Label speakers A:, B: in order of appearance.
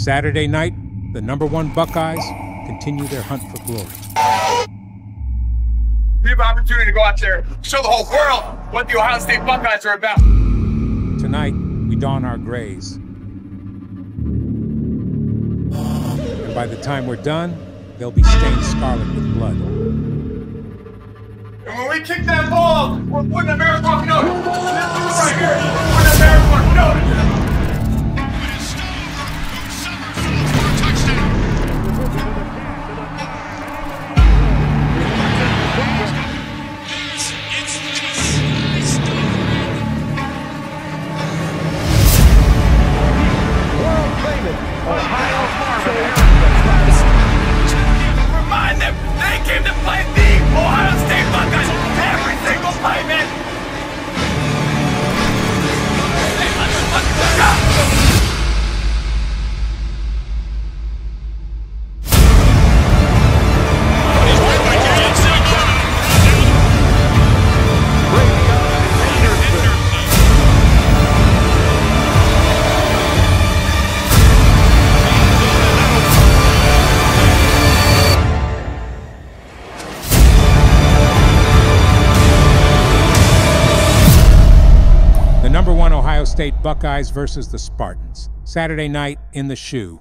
A: Saturday night, the number one Buckeyes continue their hunt for glory.
B: We have an opportunity to go out there, show the whole world what the Ohio State Buckeyes are about.
A: Tonight, we don our grays. And by the time we're done, they'll be stained scarlet with blood.
B: And when we kick that ball, we're putting America on notice. This right here,
A: number one Ohio State Buckeyes versus the Spartans. Saturday night in the shoe.